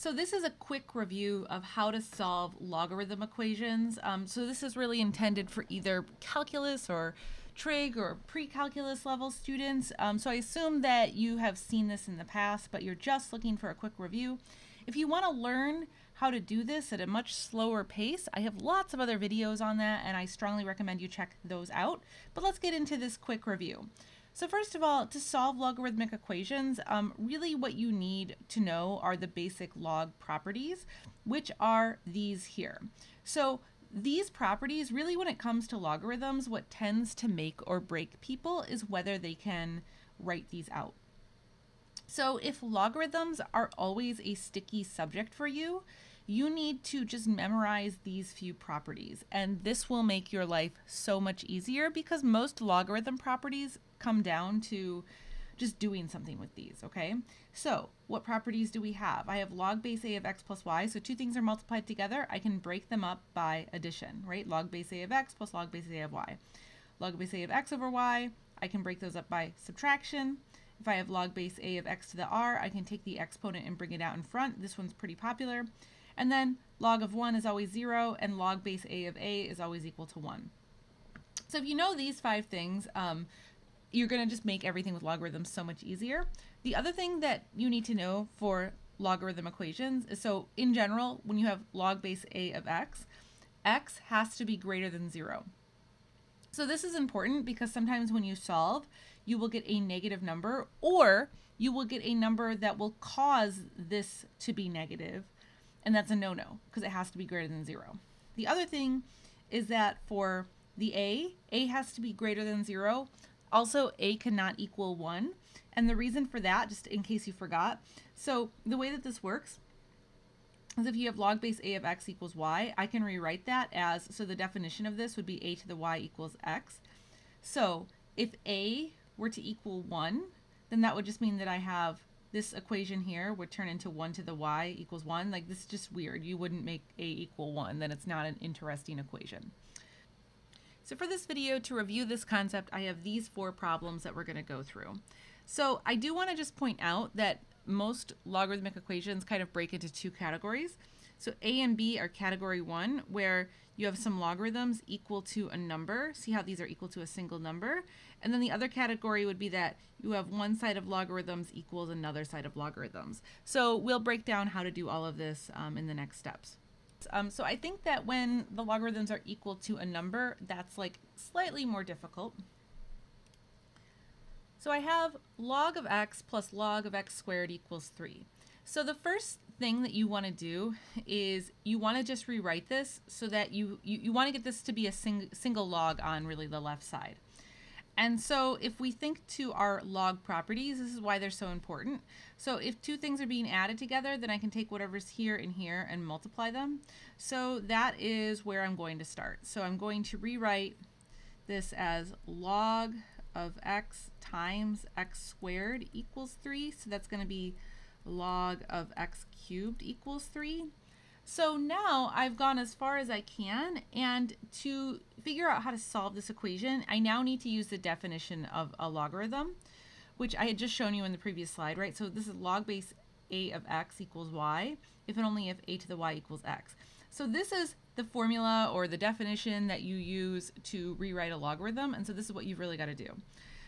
So this is a quick review of how to solve logarithm equations. Um, so this is really intended for either calculus or trig or pre-calculus level students. Um, so I assume that you have seen this in the past, but you're just looking for a quick review. If you want to learn how to do this at a much slower pace, I have lots of other videos on that and I strongly recommend you check those out. But let's get into this quick review. So first of all, to solve logarithmic equations, um, really what you need to know are the basic log properties, which are these here. So these properties, really when it comes to logarithms, what tends to make or break people is whether they can write these out. So if logarithms are always a sticky subject for you, you need to just memorize these few properties. And this will make your life so much easier because most logarithm properties come down to just doing something with these, okay? So what properties do we have? I have log base a of x plus y, so two things are multiplied together. I can break them up by addition, right? Log base a of x plus log base a of y. Log base a of x over y, I can break those up by subtraction. If I have log base a of x to the r, I can take the exponent and bring it out in front. This one's pretty popular. And then log of 1 is always 0, and log base a of a is always equal to 1. So if you know these five things, um, you're going to just make everything with logarithms so much easier. The other thing that you need to know for logarithm equations is so in general, when you have log base a of x, x has to be greater than 0. So this is important because sometimes when you solve, you will get a negative number or you will get a number that will cause this to be negative and that's a no-no because it has to be greater than zero. The other thing is that for the a, a has to be greater than zero. Also, a cannot equal one. And the reason for that, just in case you forgot, so the way that this works is if you have log base a of x equals y, I can rewrite that as, so the definition of this would be a to the y equals x. So if a were to equal 1, then that would just mean that I have this equation here would turn into 1 to the y equals 1. Like this is just weird. You wouldn't make a equal 1, then it's not an interesting equation. So for this video, to review this concept, I have these four problems that we're going to go through. So I do want to just point out that most logarithmic equations kind of break into two categories. So A and B are category one, where you have some logarithms equal to a number. See how these are equal to a single number? And then the other category would be that you have one side of logarithms equals another side of logarithms. So we'll break down how to do all of this um, in the next steps. Um, so I think that when the logarithms are equal to a number, that's like slightly more difficult. So I have log of x plus log of x squared equals 3. So the first thing that you want to do is you want to just rewrite this so that you, you, you want to get this to be a sing, single log on really the left side. And so if we think to our log properties, this is why they're so important. So if two things are being added together, then I can take whatever's here and here and multiply them. So that is where I'm going to start. So I'm going to rewrite this as log of x times x squared equals 3. So that's going to be log of x cubed equals 3. So now I've gone as far as I can and to figure out how to solve this equation, I now need to use the definition of a logarithm, which I had just shown you in the previous slide, right? So this is log base a of x equals y, if and only if a to the y equals x. So this is the formula or the definition that you use to rewrite a logarithm, and so this is what you've really got to do.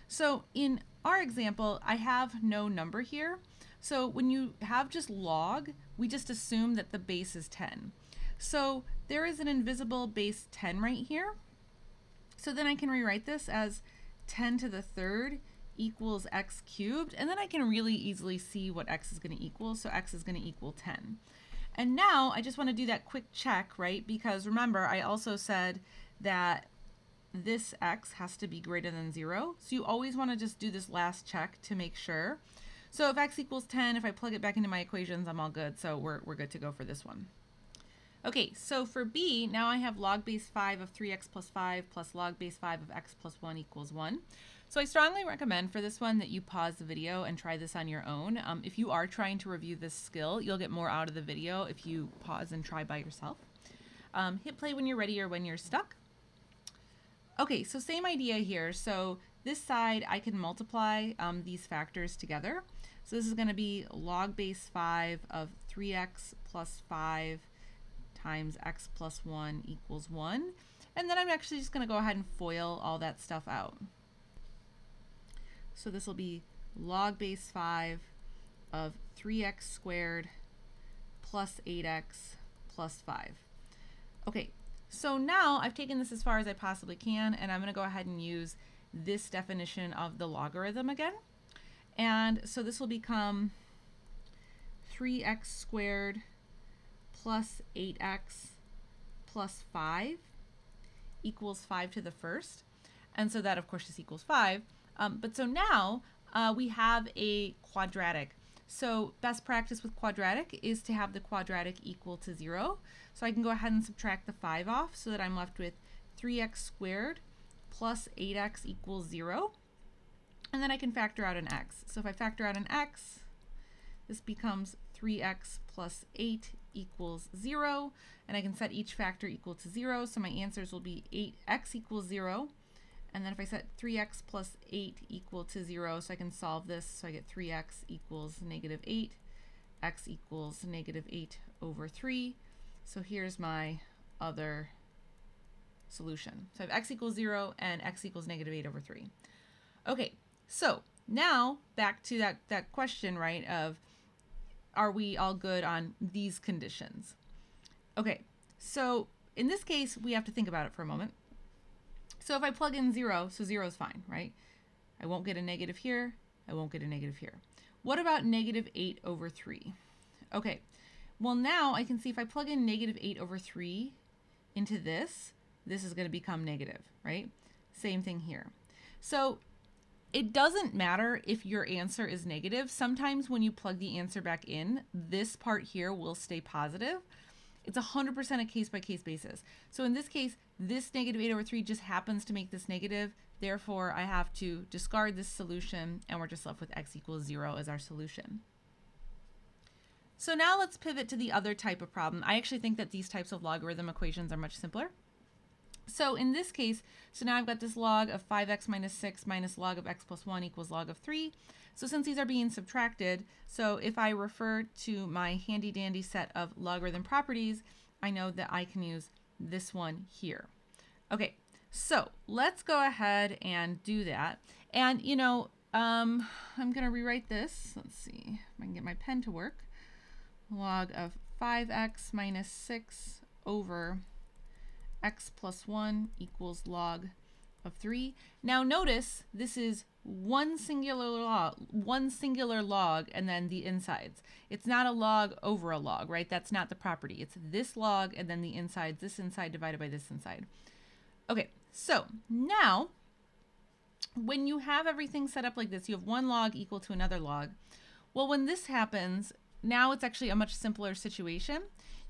So in our example, I have no number here, so when you have just log, we just assume that the base is 10. So there is an invisible base 10 right here. So then I can rewrite this as 10 to the third equals x cubed, and then I can really easily see what x is going to equal. So x is going to equal 10. And now I just want to do that quick check, right? Because remember, I also said that this x has to be greater than 0. So you always want to just do this last check to make sure. So if x equals 10, if I plug it back into my equations, I'm all good. So we're, we're good to go for this one. Okay, so for b, now I have log base 5 of 3x plus 5 plus log base 5 of x plus 1 equals 1. So I strongly recommend for this one that you pause the video and try this on your own. Um, if you are trying to review this skill, you'll get more out of the video if you pause and try by yourself. Um, hit play when you're ready or when you're stuck. Okay, so same idea here. So this side I can multiply um, these factors together. So this is going to be log base 5 of 3x plus 5 times x plus 1 equals 1. And then I'm actually just going to go ahead and FOIL all that stuff out. So this will be log base 5 of 3x squared plus 8x plus 5. Okay, so now I've taken this as far as I possibly can, and I'm going to go ahead and use this definition of the logarithm again. And so this will become 3x squared plus 8x plus 5 equals 5 to the first. And so that, of course, just equals 5. Um, but so now uh, we have a quadratic. So best practice with quadratic is to have the quadratic equal to 0. So I can go ahead and subtract the 5 off so that I'm left with 3x squared plus 8x equals 0. And then I can factor out an x. So if I factor out an x, this becomes 3x plus 8 equals 0. And I can set each factor equal to 0. So my answers will be 8x equals 0. And then if I set 3x plus 8 equal to 0, so I can solve this. So I get 3x equals negative 8. x equals negative 8 over 3. So here's my other solution. So I have x equals 0 and x equals negative 8 over 3. Okay, so now back to that, that question, right, of are we all good on these conditions? Okay, so in this case, we have to think about it for a moment. So if I plug in 0, so 0 is fine, right? I won't get a negative here. I won't get a negative here. What about negative 8 over 3? Okay, well now I can see if I plug in negative 8 over 3 into this, this is going to become negative, right? Same thing here. So it doesn't matter if your answer is negative. Sometimes when you plug the answer back in, this part here will stay positive. It's 100% a case by case basis. So in this case, this negative 8 over 3 just happens to make this negative. Therefore, I have to discard this solution and we're just left with x equals 0 as our solution. So now let's pivot to the other type of problem. I actually think that these types of logarithm equations are much simpler. So in this case, so now I've got this log of 5x minus 6 minus log of x plus 1 equals log of 3. So since these are being subtracted, so if I refer to my handy dandy set of logarithm properties, I know that I can use this one here. Okay, so let's go ahead and do that. And you know, um, I'm going to rewrite this. Let's see if I can get my pen to work. Log of 5x minus 6 over x plus 1 equals log of 3. Now notice this is one singular log, one singular log and then the insides. It's not a log over a log, right? That's not the property. It's this log and then the insides, this inside divided by this inside. Okay, so now when you have everything set up like this, you have one log equal to another log. Well, when this happens, now it's actually a much simpler situation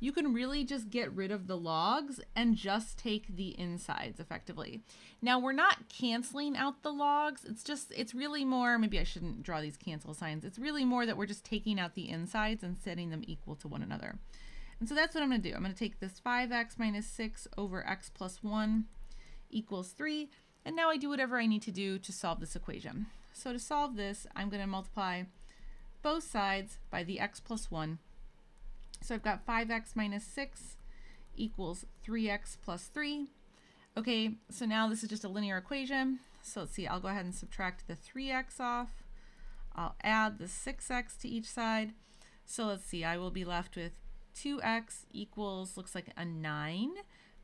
you can really just get rid of the logs and just take the insides effectively. Now we're not canceling out the logs. It's just, it's really more, maybe I shouldn't draw these cancel signs. It's really more that we're just taking out the insides and setting them equal to one another. And so that's what I'm to do. I'm going to take this 5x minus 6 over x plus 1 equals 3. And now I do whatever I need to do to solve this equation. So to solve this, I'm going to multiply both sides by the x plus 1 so I've got 5x minus 6 equals 3x plus 3. Okay, so now this is just a linear equation. So let's see, I'll go ahead and subtract the 3x off. I'll add the 6x to each side. So let's see, I will be left with 2x equals, looks like a 9.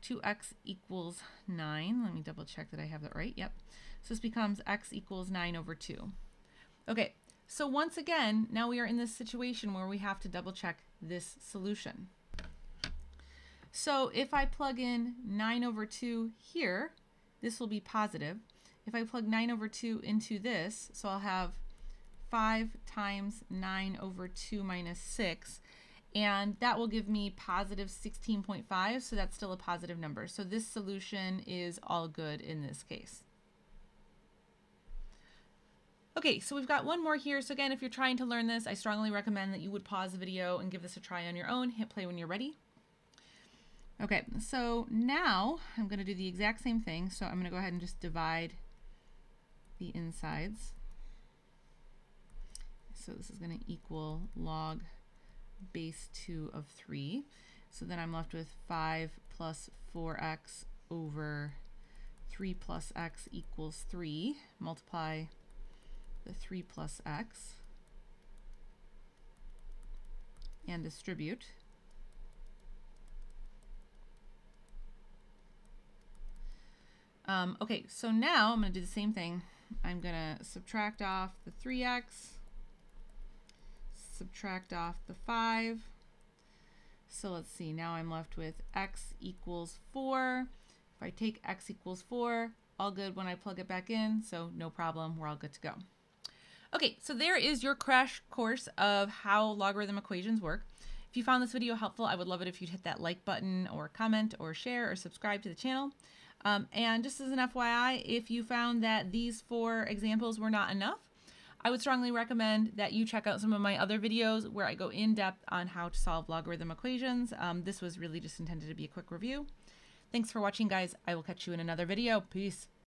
2x equals 9. Let me double check that I have that right. Yep. So this becomes x equals 9 over 2. Okay, so once again, now we are in this situation where we have to double check this solution. So if I plug in 9 over 2 here, this will be positive. If I plug 9 over 2 into this, so I'll have 5 times 9 over 2 minus 6, and that will give me positive 16.5, so that's still a positive number. So this solution is all good in this case. Okay, so we've got one more here. So again, if you're trying to learn this, I strongly recommend that you would pause the video and give this a try on your own. Hit play when you're ready. Okay, so now I'm going to do the exact same thing. So I'm going to go ahead and just divide the insides. So this is going to equal log base 2 of 3. So then I'm left with 5 plus 4x over 3 plus x equals 3. Multiply the 3 plus x and distribute. Um, okay, so now I'm going to do the same thing. I'm going to subtract off the 3x, subtract off the 5. So let's see, now I'm left with x equals 4. If I take x equals 4, all good when I plug it back in, so no problem, we're all good to go. Okay, so there is your crash course of how logarithm equations work. If you found this video helpful, I would love it if you'd hit that like button or comment or share or subscribe to the channel. Um, and just as an FYI, if you found that these four examples were not enough, I would strongly recommend that you check out some of my other videos where I go in depth on how to solve logarithm equations. Um, this was really just intended to be a quick review. Thanks for watching, guys. I will catch you in another video. Peace.